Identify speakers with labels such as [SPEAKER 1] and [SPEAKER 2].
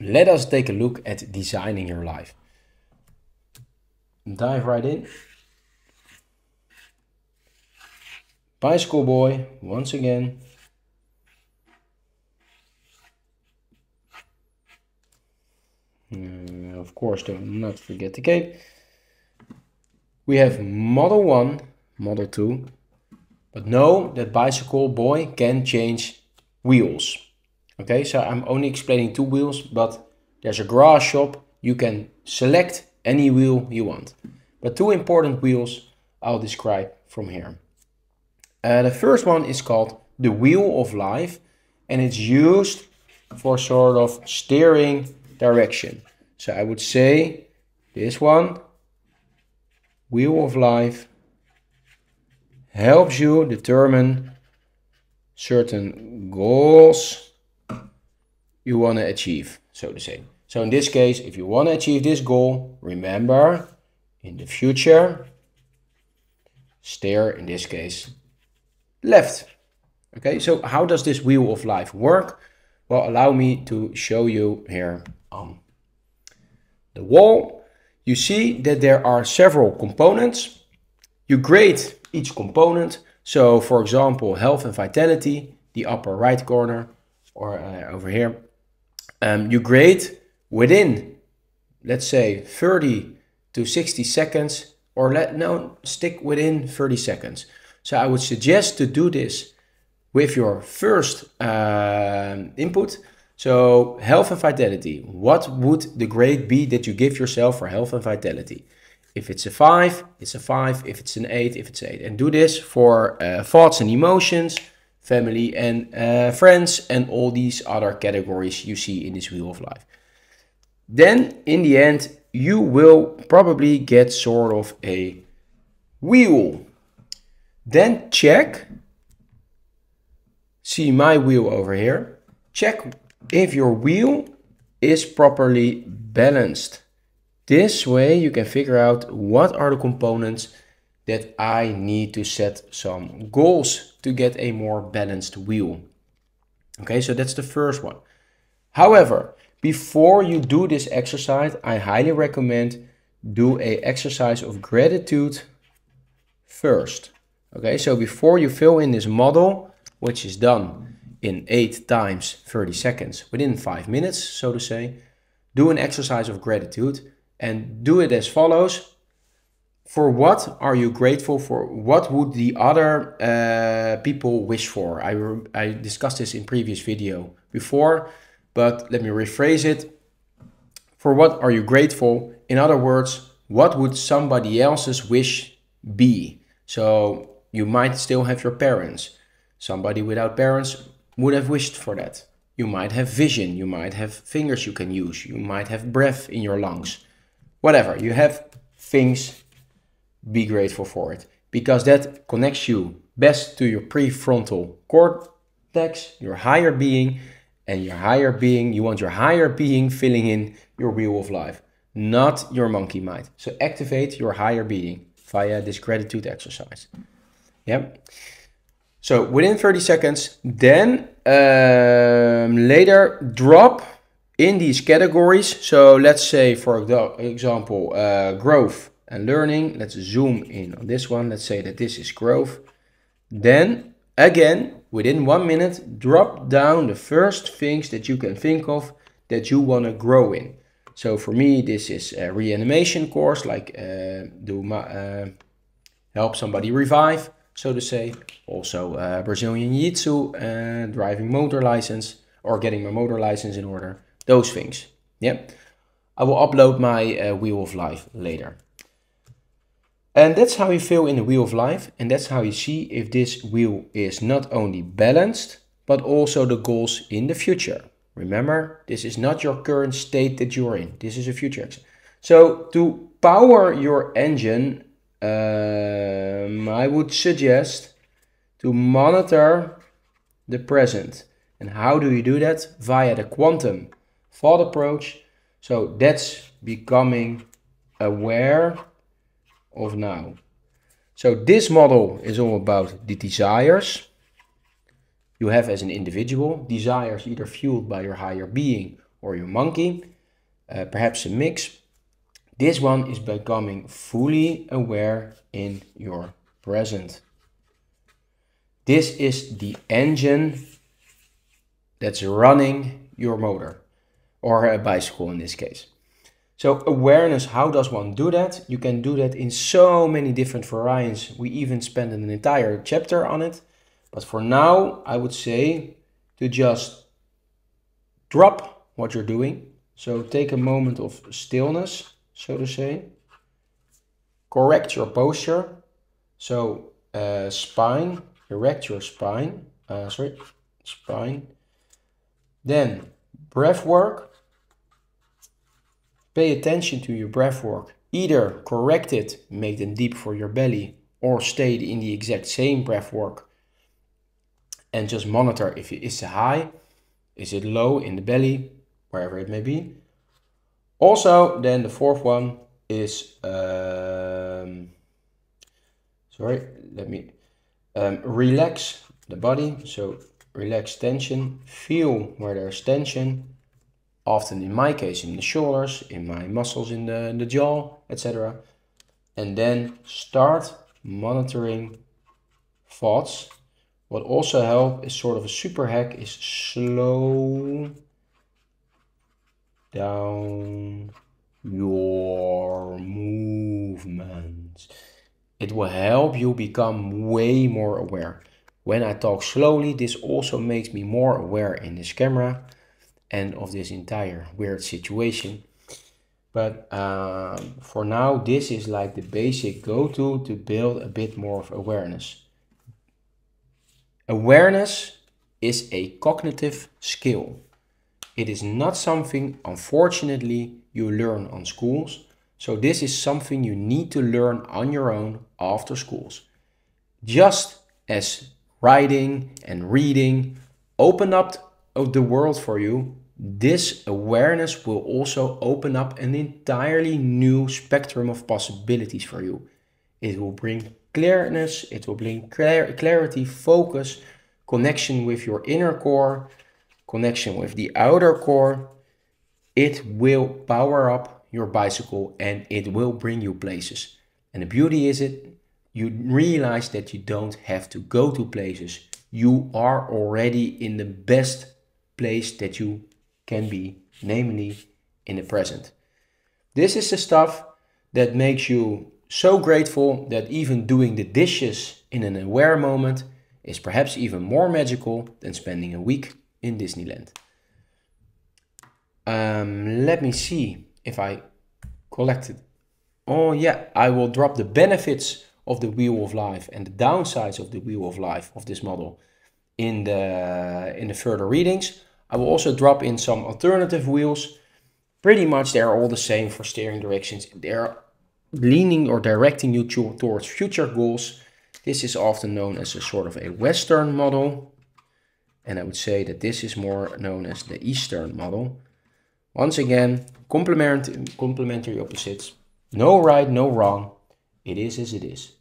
[SPEAKER 1] let us take a look at designing your life. Dive right in. Bicycle boy, once again. Uh, of course, do not forget the cape. We have model 1, model 2, but know that bicycle boy can change wheels. Okay, so I'm only explaining two wheels, but there's a grass shop. You can select any wheel you want. But two important wheels I'll describe from here. Uh, the first one is called the wheel of life and it's used for sort of steering direction. So I would say this one, wheel of life, helps you determine certain goals you want to achieve, so to say. So in this case, if you want to achieve this goal, remember in the future, steer in this case left. Okay, so how does this wheel of life work? Well, allow me to show you here on the wall. You see that there are several components. You grade each component. So for example, health and vitality, the upper right corner or uh, over here. Um, you grade within, let's say 30 to 60 seconds or let no stick within 30 seconds. So I would suggest to do this with your first uh, input. So health and vitality, what would the grade be that you give yourself for health and vitality? If it's a 5, it's a 5. If it's an 8, if it's 8. And do this for uh, thoughts and emotions, family and uh, friends, and all these other categories you see in this wheel of life. Then, in the end, you will probably get sort of a wheel then check, see my wheel over here, check if your wheel is properly balanced. This way you can figure out what are the components that I need to set some goals to get a more balanced wheel. Okay, so that's the first one. However, before you do this exercise, I highly recommend do a exercise of gratitude first. Okay, so before you fill in this model, which is done in 8 times 30 seconds within 5 minutes, so to say, do an exercise of gratitude and do it as follows. For what are you grateful for? What would the other uh, people wish for? I, I discussed this in previous video before, but let me rephrase it. For what are you grateful? In other words, what would somebody else's wish be? So you might still have your parents. Somebody without parents would have wished for that. You might have vision, you might have fingers you can use, you might have breath in your lungs. Whatever, you have things, be grateful for it. Because that connects you best to your prefrontal cortex, your higher being, and your higher being, you want your higher being filling in your wheel of life, not your monkey mind. So activate your higher being via this gratitude exercise. Yep. So within 30 seconds, then um, later drop in these categories. So let's say, for example, uh, growth and learning. Let's zoom in on this one. Let's say that this is growth. Then again, within one minute, drop down the first things that you can think of that you want to grow in. So for me, this is a reanimation course, like uh, do my, uh, help somebody revive so to say. Also uh, Brazilian Jiu-Jitsu, uh, driving motor license or getting my motor license in order. Those things. Yeah. I will upload my uh, Wheel of Life later. And that's how you feel in the Wheel of Life. And that's how you see if this wheel is not only balanced, but also the goals in the future. Remember, this is not your current state that you're in. This is a future. So to power your engine um, I would suggest to monitor the present. And how do you do that? Via the quantum thought approach. So that's becoming aware of now. So this model is all about the desires you have as an individual. Desires either fueled by your higher being or your monkey, uh, perhaps a mix. This one is becoming fully aware in your present. This is the engine that's running your motor or a bicycle in this case. So awareness, how does one do that? You can do that in so many different variants. We even spent an entire chapter on it. But for now, I would say to just drop what you're doing. So take a moment of stillness, so to say. Correct your posture. So uh, spine, erect your spine. Uh, sorry, spine. Then breath work. Pay attention to your breath work. Either correct it, make them deep for your belly, or stay in the exact same breath work and just monitor if it is high, is it low in the belly, wherever it may be. Also, then the fourth one is, um, sorry, let me, um, relax the body. So relax tension, feel where there's tension, often in my case in the shoulders, in my muscles in the, in the jaw, etc. And then start monitoring thoughts. What also help is sort of a super hack is slow down your movements. It will help you become way more aware. When I talk slowly, this also makes me more aware in this camera and of this entire weird situation. But um, for now, this is like the basic go-to to build a bit more of awareness. Awareness is a cognitive skill. It is not something, unfortunately, you learn on schools. So this is something you need to learn on your own after schools. Just as writing and reading open up the world for you, this awareness will also open up an entirely new spectrum of possibilities for you. It will bring clearness, it will bring clar clarity, focus, connection with your inner core, connection with the outer core. It will power up your bicycle and it will bring you places. And the beauty is it, you realize that you don't have to go to places. You are already in the best place that you can be, namely in the present. This is the stuff that makes you so grateful that even doing the dishes in an aware moment is perhaps even more magical than spending a week in Disneyland. Um, let me see if I collected. Oh yeah, I will drop the benefits of the wheel of life and the downsides of the wheel of life of this model in the in the further readings. I will also drop in some alternative wheels. Pretty much they're all the same for steering directions. They're leaning or directing you to, towards future goals. This is often known as a sort of a Western model. And I would say that this is more known as the Eastern model. Once again, complement, complementary opposites. No right, no wrong. It is as it is.